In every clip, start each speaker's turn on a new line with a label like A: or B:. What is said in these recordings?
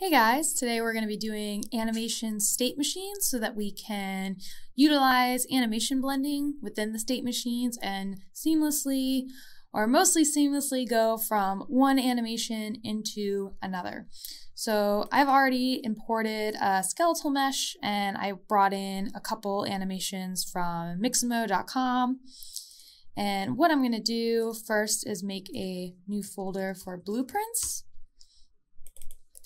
A: Hey guys, today we're going to be doing animation state machines so that we can utilize animation blending within the state machines and seamlessly or mostly seamlessly go from one animation into another. So I've already imported a skeletal mesh and I brought in a couple animations from mixamo.com. And what I'm going to do first is make a new folder for blueprints.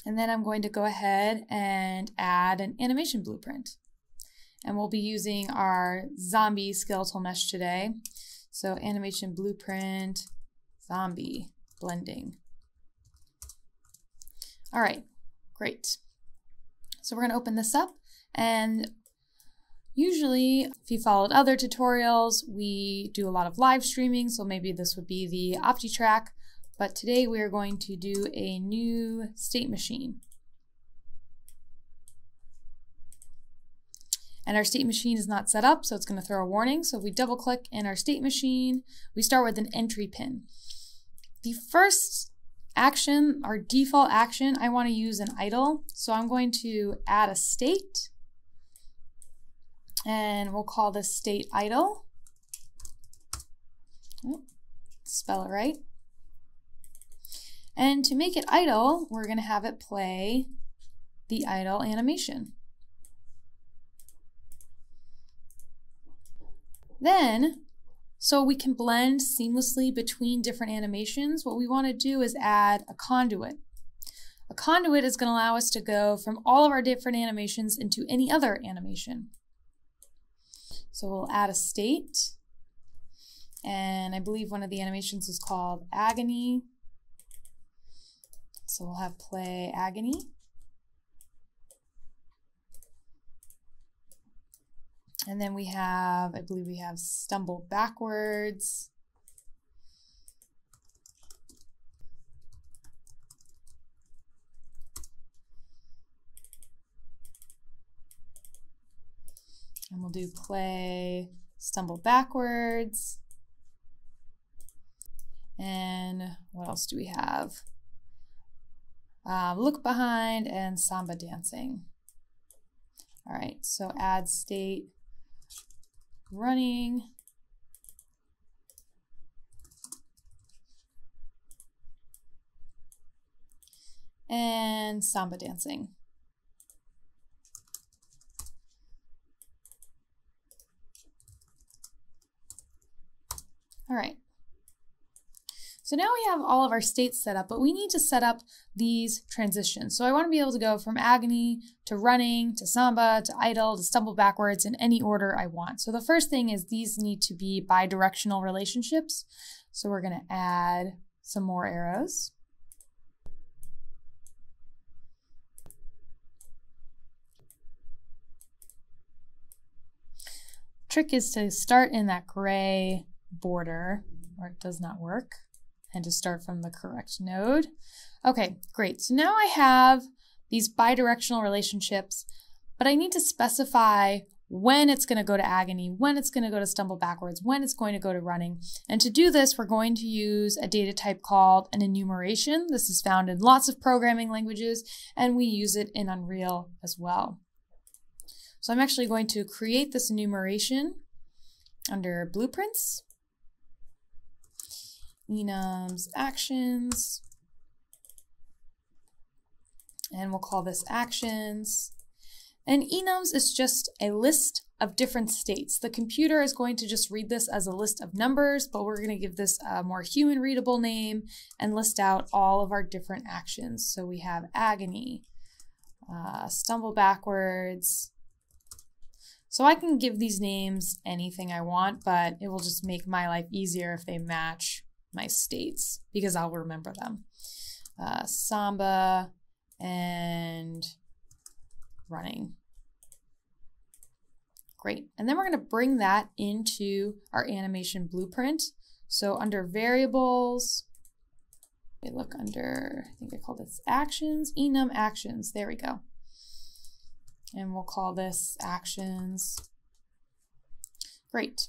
A: And then I'm going to go ahead and add an animation blueprint. And we'll be using our zombie skeletal mesh today. So animation blueprint, zombie blending. All right, great. So we're gonna open this up and usually if you followed other tutorials, we do a lot of live streaming. So maybe this would be the OptiTrack but today we are going to do a new state machine. And our state machine is not set up, so it's going to throw a warning. So if we double click in our state machine, we start with an entry pin. The first action, our default action, I want to use an idle. So I'm going to add a state, and we'll call this state idle. Oh, spell it right. And to make it idle, we're going to have it play the idle animation. Then, so we can blend seamlessly between different animations, what we want to do is add a conduit. A conduit is going to allow us to go from all of our different animations into any other animation. So we'll add a state, and I believe one of the animations is called agony. So we'll have play agony. And then we have, I believe we have stumble backwards. And we'll do play stumble backwards. And what else do we have? Uh, look behind, and samba dancing. All right, so add state running. And samba dancing. All right. So now we have all of our states set up, but we need to set up these transitions. So I want to be able to go from agony to running to samba to idle to stumble backwards in any order I want. So the first thing is these need to be bidirectional relationships. So we're going to add some more arrows. Trick is to start in that gray border, or it does not work and to start from the correct node. Okay, great. So now I have these bidirectional relationships, but I need to specify when it's going to go to agony, when it's going to go to stumble backwards, when it's going to go to running. And to do this, we're going to use a data type called an enumeration. This is found in lots of programming languages, and we use it in Unreal as well. So I'm actually going to create this enumeration under blueprints enums actions. And we'll call this actions. And enums is just a list of different states. The computer is going to just read this as a list of numbers, but we're going to give this a more human readable name and list out all of our different actions. So we have agony, uh, stumble backwards. So I can give these names anything I want, but it will just make my life easier if they match my states because I'll remember them. Uh, samba and running. Great. And then we're going to bring that into our animation blueprint. So under variables, we look under, I think I call this actions, enum actions. There we go. And we'll call this actions. Great.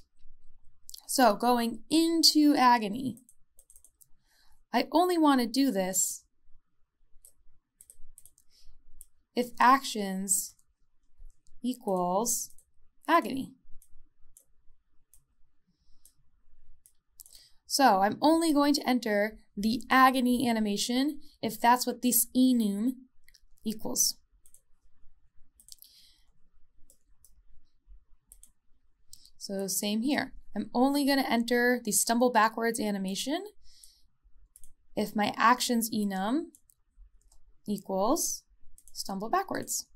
A: So going into agony, I only want to do this if actions equals agony. So I'm only going to enter the agony animation if that's what this enum equals. So same here. I'm only going to enter the stumble backwards animation if my actions enum equals stumble backwards.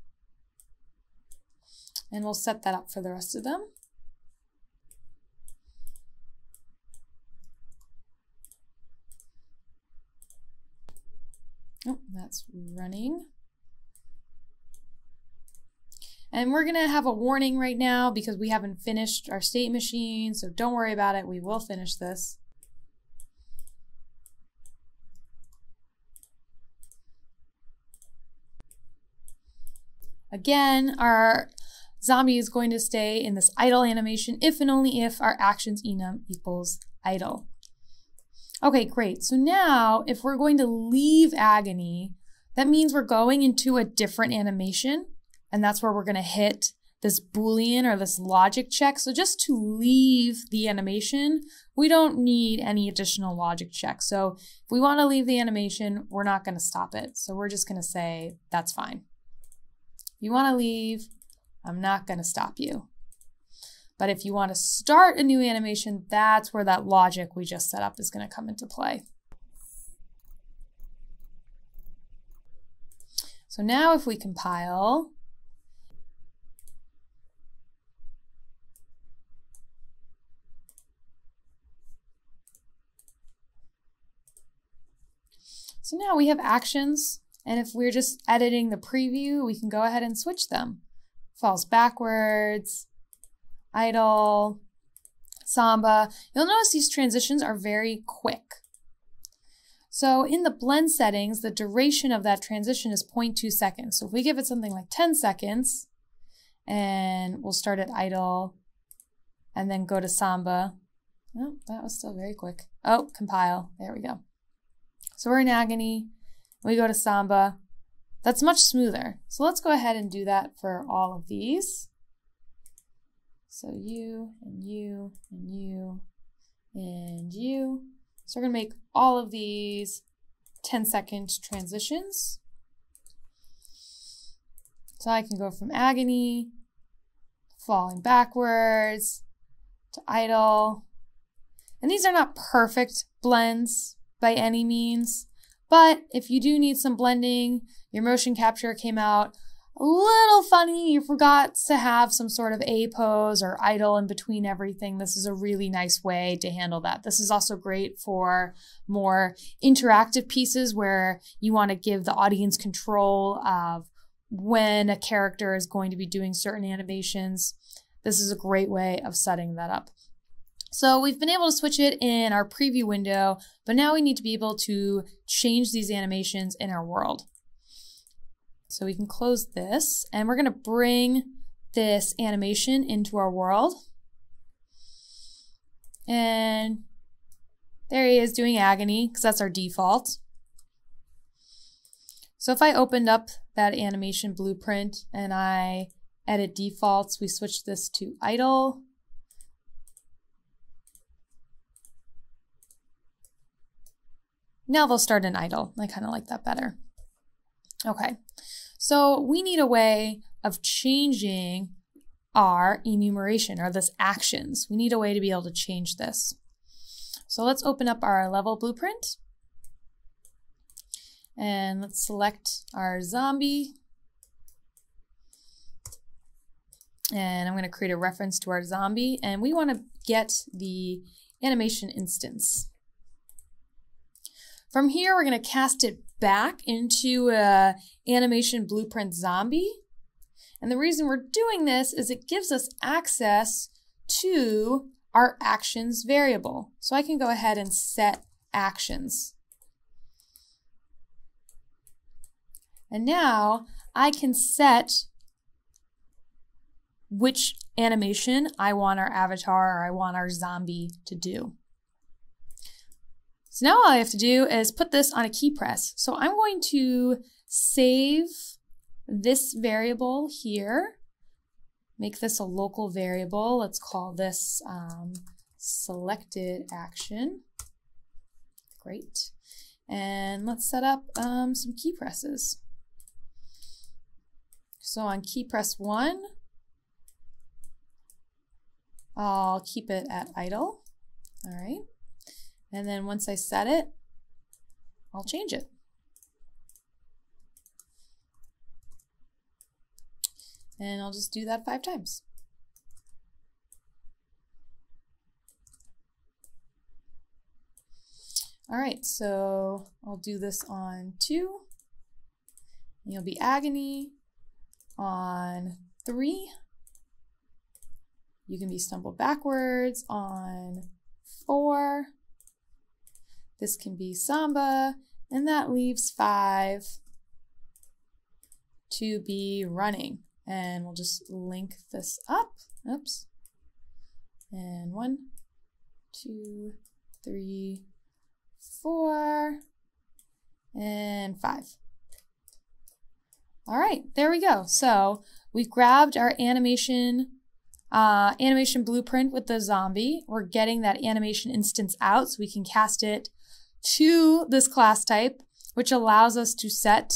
A: And we'll set that up for the rest of them. Oh, that's running. And we're to have a warning right now because we haven't finished our state machine, so don't worry about it. We will finish this. Again, our zombie is going to stay in this idle animation if and only if our actions enum equals idle. Okay, great. So now if we're going to leave agony, that means we're going into a different animation and that's where we're going to hit this boolean or this logic check. So just to leave the animation, we don't need any additional logic check. So if we want to leave the animation, we're not going to stop it. So we're just going to say that's fine. You want to leave, I'm not going to stop you. But if you want to start a new animation, that's where that logic we just set up is going to come into play. So now if we compile, So now we have actions, and if we're just editing the preview, we can go ahead and switch them. Falls backwards, idle, samba. You'll notice these transitions are very quick. So in the blend settings, the duration of that transition is 0.2 seconds. So if we give it something like 10 seconds, and we'll start at idle, and then go to samba. Oh, that was still very quick. Oh, compile. There we go. So we're in agony. We go to samba. That's much smoother. So let's go ahead and do that for all of these. So you and you and you and you. So we're to make all of these 10 second transitions. So I can go from agony, falling backwards, to idle. And these are not perfect blends by any means. But if you do need some blending, your motion capture came out a little funny, you forgot to have some sort of A pose or idle in between everything, this is a really nice way to handle that. This is also great for more interactive pieces where you want to give the audience control of when a character is going to be doing certain animations. This is a great way of setting that up. So we've been able to switch it in our preview window, but now we need to be able to change these animations in our world. So we can close this and we're gonna bring this animation into our world. And there he is doing agony because that's our default. So if I opened up that animation blueprint and I edit defaults, we switch this to idle Now they'll start an idle. I kind of like that better. Okay, so we need a way of changing our enumeration or this actions. We need a way to be able to change this. So let's open up our level blueprint and let's select our zombie. And I'm going to create a reference to our zombie and we want to get the animation instance. From here, we're going to cast it back into a animation blueprint zombie. And the reason we're doing this is it gives us access to our actions variable. So I can go ahead and set actions. And now I can set which animation I want our avatar or I want our zombie to do. So now all I have to do is put this on a key press. So I'm going to save this variable here, make this a local variable. Let's call this um, selected action. Great. And let's set up um, some key presses. So on key press one, I'll keep it at idle. All right. And then once I set it, I'll change it. And I'll just do that five times. All right, so I'll do this on two. You'll be agony on three. You can be stumbled backwards on four. This can be samba, and that leaves five to be running. And we'll just link this up. Oops. And one, two, three, four, and five. All right, there we go. So we've grabbed our animation uh, animation blueprint with the zombie. We're getting that animation instance out so we can cast it to this class type, which allows us to set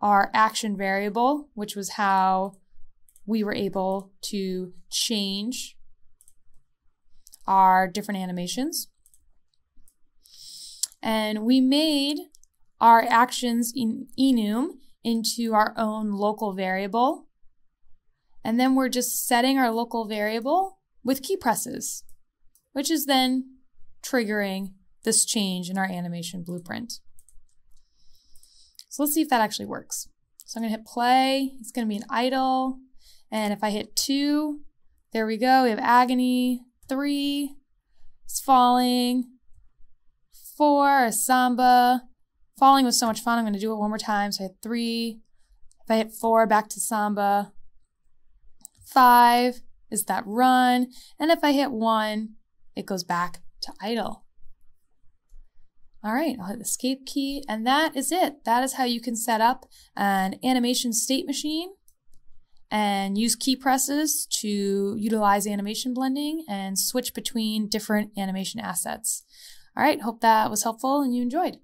A: our action variable, which was how we were able to change our different animations. And we made our actions in enum into our own local variable. And then we're just setting our local variable with key presses, which is then triggering this change in our animation blueprint. So let's see if that actually works. So I'm to hit play. It's going to be an idle. And if I hit two, there we go. We have agony. Three, it's falling. Four, a samba. Falling was so much fun. I'm going to do it one more time. So I hit three. If I hit four, back to samba. Five is that run. And if I hit one, it goes back to idle. All right, I'll hit the escape key, and that is it. That is how you can set up an animation state machine and use key presses to utilize animation blending and switch between different animation assets. All right, hope that was helpful and you enjoyed.